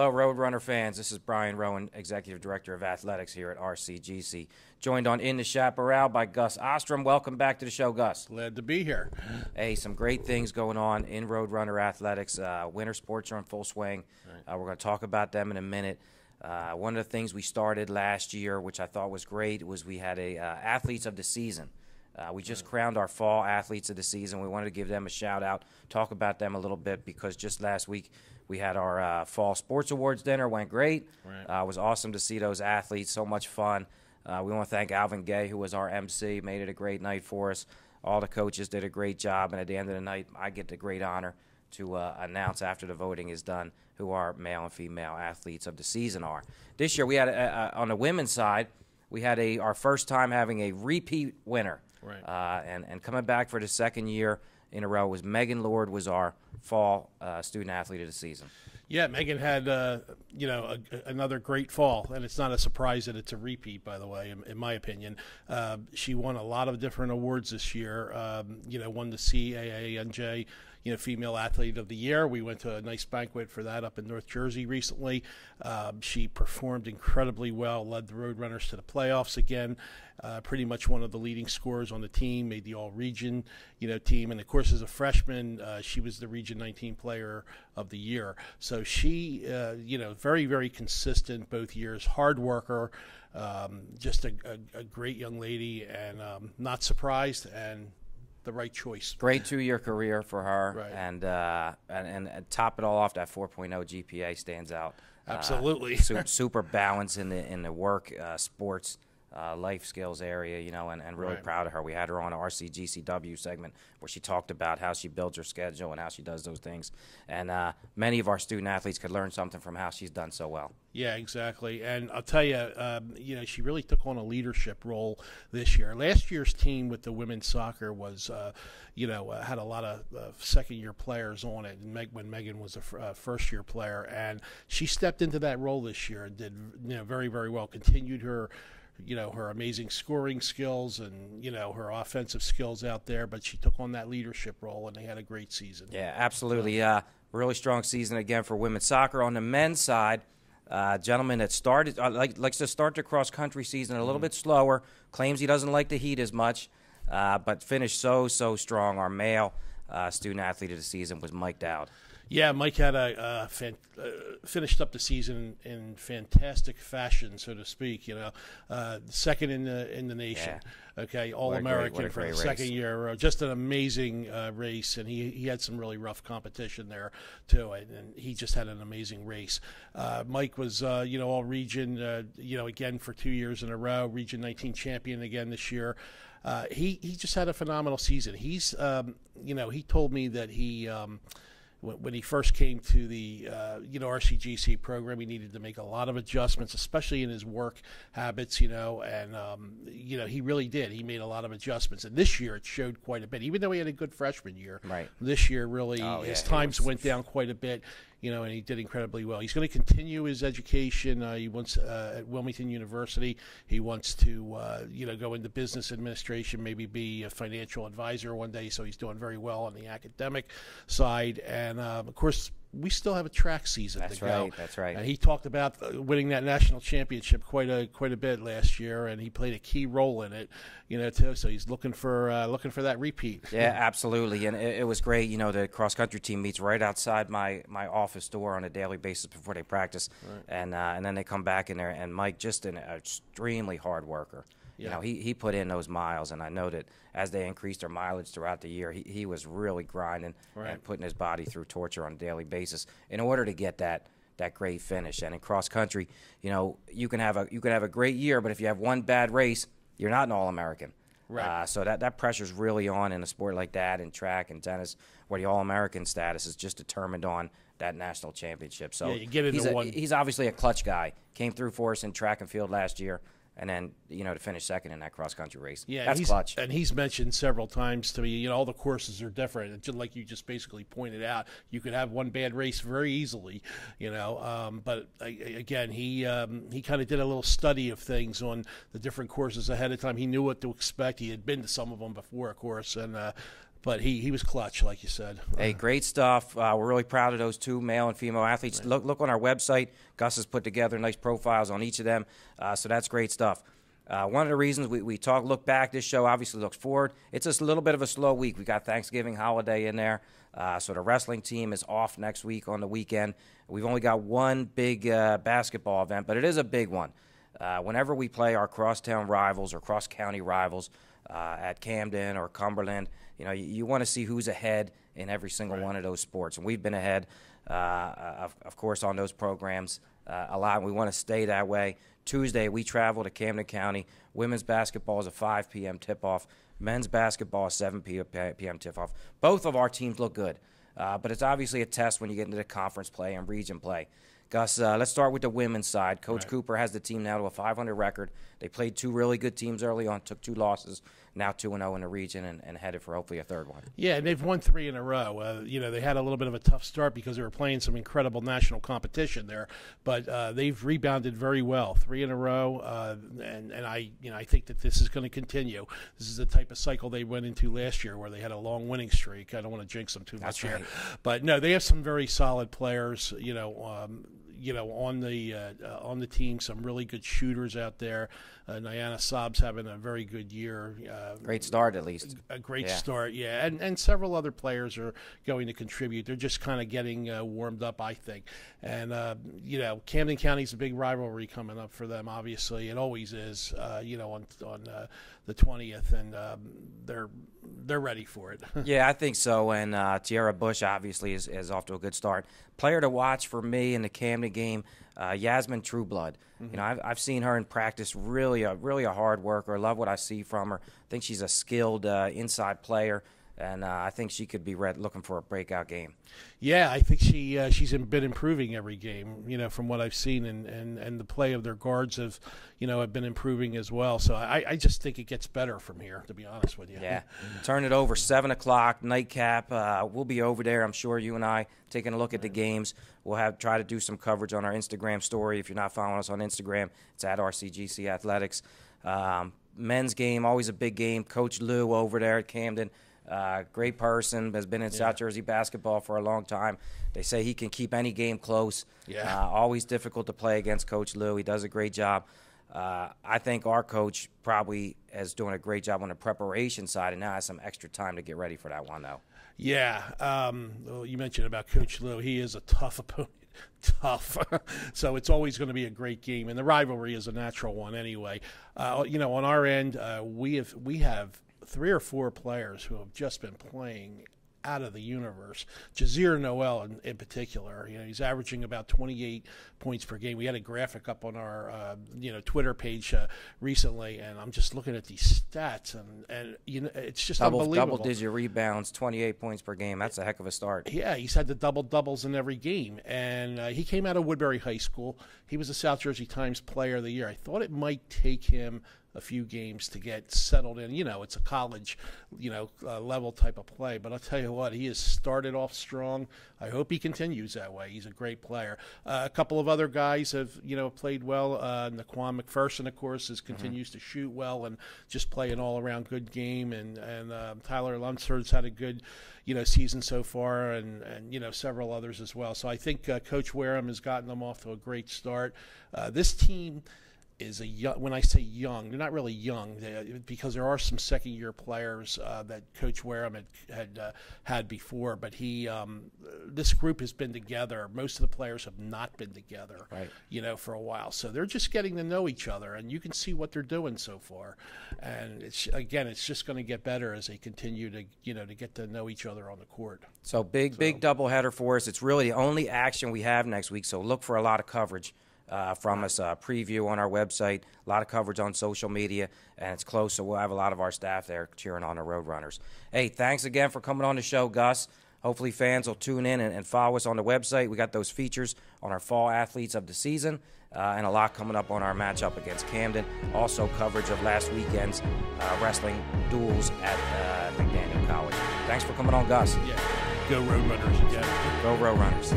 Hello, Roadrunner fans. This is Brian Rowan, Executive Director of Athletics here at RCGC. Joined on In the Chaparral by Gus Ostrum. Welcome back to the show, Gus. Glad to be here. Hey, some great things going on in Roadrunner Athletics. Uh, winter sports are in full swing. Uh, we're going to talk about them in a minute. Uh, one of the things we started last year, which I thought was great, was we had a uh, athletes of the season. Uh, we just crowned our fall athletes of the season. We wanted to give them a shout out, talk about them a little bit because just last week we had our uh, fall sports awards dinner. Went great. Right. Uh, it was awesome to see those athletes. So much fun. Uh, we want to thank Alvin Gay, who was our MC, made it a great night for us. All the coaches did a great job, and at the end of the night, I get the great honor to uh, announce after the voting is done who our male and female athletes of the season are. This year, we had a, a, on the women's side, we had a our first time having a repeat winner. Right. Uh, and and coming back for the second year in a row was Megan Lord was our fall uh, student athlete of the season. Yeah, Megan had uh, you know a, another great fall, and it's not a surprise that it's a repeat. By the way, in, in my opinion, uh, she won a lot of different awards this year. Um, you know, won the CAANJ you know, female athlete of the year. We went to a nice banquet for that up in North Jersey recently. Um, she performed incredibly well, led the Roadrunners to the playoffs again. Uh, pretty much one of the leading scorers on the team, made the All-Region, you know, team, and of course as a freshman, uh, she was the Region 19 Player of the Year. So she, uh, you know, very very consistent both years, hard worker. Um, just a, a, a, great young lady, and um, not surprised, and the right choice. Great two-year career for her, Right. and, uh, and and top it all off, that 4.0 GPA stands out. Uh, Absolutely. su- super balance in the in the work, uh, sports, uh, life skills area, you know, and, and really Right. proud of her. We had her on our RCGCW segment where she talked about how she builds her schedule and how she does those things. And uh, many of our student athletes could learn something from how she's done so well. Yeah, exactly. And I'll tell you, um, you know, she really took on a leadership role this year. Last year's team with the women's soccer was, uh, you know, uh, had a lot of uh, second-year players on it. And Meg, when Megan was a f- uh, first-year player, and she stepped into that role this year and did, you know, very, very well. Continued her. You know her amazing scoring skills and you know her offensive skills out there, but she took on that leadership role and they had a great season. Yeah, absolutely. Uh, really strong season again for women's soccer. On the men's side, uh, gentleman that started uh, like, likes to start the cross country season a little bit slower. Claims he doesn't like the heat as much, uh, but finished so so strong. Our male uh, student athlete of the season was Mike Dowd. Yeah, Mike had a uh, fan, uh, finished up the season in fantastic fashion, so to speak. You know, uh, second in the in the nation. Okay, All What a great- American for the second race. year. Just an amazing uh, race, and he he had some really rough competition there too, and, and he just had an amazing race. Uh, Mike was uh, you know all region, uh, you know again for two years in a row, Region 19 champion again this year. Uh, he he just had a phenomenal season. He's um, you know he told me that he. Um, when, when he first came to the uh, you know RCGC program, he needed to make a lot of adjustments, especially in his work habits. You know, and um, you know he really did. He made a lot of adjustments, and this year it showed quite a bit. Even though he had a good freshman year, Right. This year really Oh, his yeah, he times was- went down quite a bit. You know, and he did incredibly well. He's going to continue his education. Uh, he wants uh, at Wilmington University. He wants to uh, you know go into business administration, maybe be a financial advisor one day. So he's doing very well on the academic side, and um, of course. We still have a track season That's to go. right, that's right. And he talked about uh, winning that national championship quite a quite a bit last year, and he played a key role in it, you know, too. So he's looking for uh, looking for that repeat. Yeah, absolutely, and it, it was great. You know, the cross country team meets right outside my, my office door on a daily basis before they practice, and uh, and then they come back in there. And Mike, just an extremely hard worker. You know, he, he put in those miles, and I know that as they increased their mileage throughout the year, he, he was really grinding and putting his body through torture on a daily basis in order to get that that great finish. And in cross country, you know, you can have a you can have a great year, but if you have one bad race, you're not an all American. Right. Uh, so that, that pressure's really on in a sport like that, in track and tennis, where the All American status is just determined on that national championship. So Yeah, you get into he's, a, one- he's obviously a clutch guy. Came through for us in track and field last year, and then you know to finish second in that cross country race. Yeah, that's clutch. And he's mentioned several times to me, you know, all the courses are different. Just like you just basically pointed out, you could have one bad race very easily, you know. Um, but I, I- again, he um, he kind of did a little study of things on the different courses ahead of time. He knew what to expect. He had been to some of them before, of course, and. Uh, but he, he was clutch, like you said. Hey, great stuff. Uh, we're really proud of those two male and female athletes. Right. Look, look on our website. Gus has put together nice profiles on each of them, uh, so that's great stuff. Uh, one of the reasons we, we talk, look back, this show obviously looks forward. It's just a little bit of a slow week. We got Thanksgiving holiday in there, uh, so the wrestling team is off next week on the weekend. We've only got one big uh, basketball event, but it is a big one. Uh, whenever we play our crosstown rivals or cross county rivals uh, at Camden or Cumberland, you know, you, you want to see who's ahead in every single right. one of those sports. And we've been ahead, uh, of, of, course, on those programs uh, a lot. And we want to stay that way. Tuesday, we travel to Camden County. Women's basketball is a 5 p.m. tip off. Men's basketball is 7 p.m. tip off. Both of our teams look good, uh, but it's obviously a test when you get into the conference play and region play. Gus, uh, let's start with the women's side. Coach right. Cooper has the team now to a 500 record. They played two really good teams early on, took two losses, now 2 0 in the region, and, and, headed for hopefully a third one. Yeah, and they've won three in a row. Uh, you know, they had a little bit of a tough start because they were playing some incredible national competition there, but uh, they've rebounded very well, three in a row. Uh, and, and I, you know, I think that this is going to continue. This is the type of cycle they went into last year where they had a long winning streak. I don't want to jinx them too That's much right. here. But no, they have some very solid players, you know. Um, you know, on the uh, uh, on the team, some really good shooters out there. Uh, Nyana Saab's having a very good year. Uh, great start, at least. A, great yeah. start, yeah. And and several other players are going to contribute. They're just kind of getting uh, warmed up, I think. And uh, you know, Camden County's a big rivalry coming up for them. Obviously, it always is. Uh, you know, on on the twentieth, and um, they're they're ready for it. yeah, I think so. And Tierra Bush obviously is, is off to a good start. Player to watch for me in the Camden game, Yasmin Trueblood. Mm-hmm. You know, I've, I've seen her in practice. Really a really a hard worker. I love what I see from her. I think she's a skilled uh, inside player and uh, I think she could be red, looking for a breakout game. Yeah, I think she uh, she's been improving every game. You know, from what I've seen, and, and, and the play of their guards have, you know, have been improving as well. So I, I just think it gets better from here. To be honest with you. Yeah, turn it over seven o'clock nightcap. Uh, we'll be over there. I'm sure you and I taking a look at the games. We'll have try to do some coverage on our Instagram story. If you're not following us on Instagram, it's at RCGC Athletics. Um, men's game, always a big game. Coach Lou over there at Camden uh, great person, has been in yeah. South Jersey basketball for a long time. They say he can keep any game close. Yeah. Uh, always difficult to play against Coach Lou. He does a great job. Uh, I think our coach probably is doing a great job on the preparation side, and now has some extra time to get ready for that one, though. Yeah. Um, well, you mentioned about Coach Lou. He is a tough opponent. tough. so it's always going to be a great game, and the rivalry is a natural one anyway. Uh, you know, on our end, uh, we have we have three or four players who have just been playing out of the universe. Jazir Noel, in, in, particular, you know, he's averaging about 28 points per game. We had a graphic up on our, uh, you know, Twitter page uh, recently, and I'm just looking at these stats, and and you know, it's just double, unbelievable. Double digit rebounds, 28 points per game. That's a heck of a start. Yeah, he's had the double doubles in every game, and uh, he came out of Woodbury High School. He was a South Jersey Times Player of the Year. I thought it might take him a few games to get settled in. You know, it's a college, you know, uh, level type of play. But I'll tell you what, he has started off strong. I hope he continues that way. He's a great player. Uh, a couple of other guys have, you know, played well. Uh, Naquan McPherson, of course, is, mm-hmm. continues mm-hmm. to shoot well and just play an all-around good game. And and um, Tyler Lunsford's had a good, you know, season so far, and and you know several others as well. So I think uh, Coach Wareham has gotten them off to a great start. Uh, this team is a young. When I say young, they're not really young they, because there are some second year players uh, that Coach Wareham had had uh, had before. But he, um, this group has been together. Most of the players have not been together, right. you know, for a while. So they're just getting to know each other, and you can see what they're doing so far. And it's again, it's just going to get better as they continue to, you know, to get to know each other on the court. So big, so. big doubleheader for us. It's really the only action we have next week. So look for a lot of coverage uh, from us. A preview on our website, a lot of coverage on social media, and it's close, so we'll have a lot of our staff there cheering on the Roadrunners. Hey, thanks again for coming on the show, Gus. Hopefully, fans will tune in and, and follow us on the website. We got those features on our fall athletes of the season. Uh, and a lot coming up on our matchup against Camden. Also, coverage of last weekend's uh, wrestling duels at uh, McDaniel College. Thanks for coming on, Gus. Yeah. Go Roadrunners again. Go Roadrunners.